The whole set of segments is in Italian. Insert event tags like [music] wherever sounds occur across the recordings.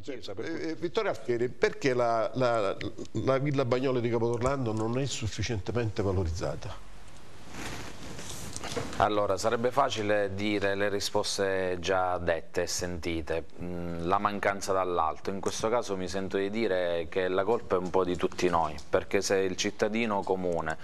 difesa. Per eh, Vittorio Alfieri, perché la, la, la Villa Bagnoli di Capodorlando non è sufficientemente valorizzata? Allora, sarebbe facile dire le risposte già dette e sentite, mm, la mancanza dall'alto. In questo caso mi sento di dire che la colpa è un po' di tutti noi, perché se il cittadino comune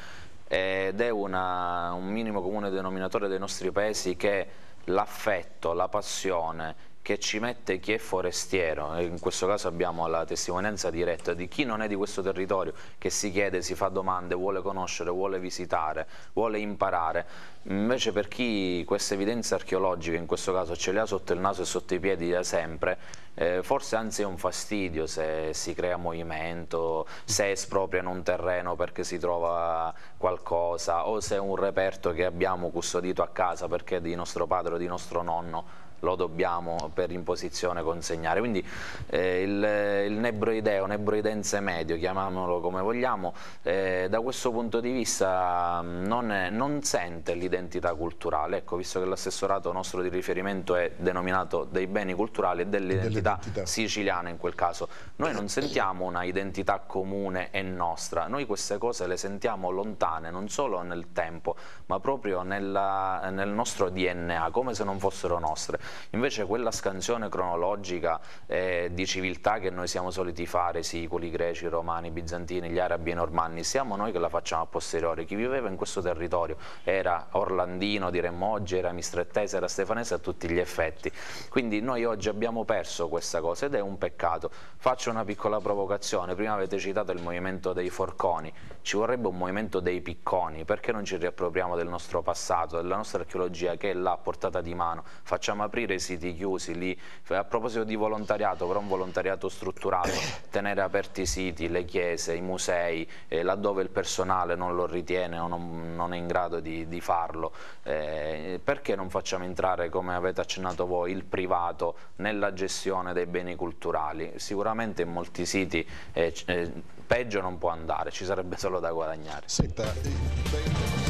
ed è una, un minimo comune denominatore dei nostri paesi che l'affetto, la passione che ci mette chi è forestiero, in questo caso abbiamo la testimonianza diretta di chi non è di questo territorio, che si chiede, si fa domande, vuole conoscere, vuole visitare, vuole imparare, invece per chi queste evidenze archeologiche in questo caso ce le ha sotto il naso e sotto i piedi da sempre, eh, forse anzi è un fastidio se si crea movimento, se espropriano un terreno perché si trova qualcosa o se è un reperto che abbiamo custodito a casa perché è di nostro padre o di nostro nonno lo dobbiamo per imposizione consegnare. Quindi eh, il, il nebroideo, nebroidense medio, chiamiamolo come vogliamo, eh, da questo punto di vista mm, non, è, non sente l'identità culturale, ecco, visto che l'assessorato nostro di riferimento è denominato dei beni culturali e dell'identità siciliana in quel caso, noi non sentiamo una identità comune e nostra, noi queste cose le sentiamo lontane, non solo nel tempo, ma proprio nella, nel nostro DNA, come se non fossero nostre. Invece quella scansione cronologica eh, di civiltà che noi siamo soliti fare, siculi, greci, romani, bizantini, gli arabi e normanni, siamo noi che la facciamo a posteriori. Chi viveva in questo territorio era orlandino, diremmo oggi, era mistrettese, era stefanese a tutti gli effetti. Quindi noi oggi abbiamo perso questa cosa ed è un peccato. Faccio una piccola provocazione, prima avete citato il movimento dei forconi, ci vorrebbe un movimento dei picconi, perché non ci riappropriamo del nostro passato, della nostra archeologia che è là a portata di mano, facciamo aprire aprire i siti chiusi lì. A proposito di volontariato, però un volontariato strutturato, [coughs] tenere aperti i siti, le chiese, i musei, eh, laddove il personale non lo ritiene o non, non è in grado di, di farlo, eh, perché non facciamo entrare, come avete accennato voi, il privato nella gestione dei beni culturali? Sicuramente in molti siti eh, eh peggio non può andare, ci sarebbe solo da guadagnare. Senta, eh,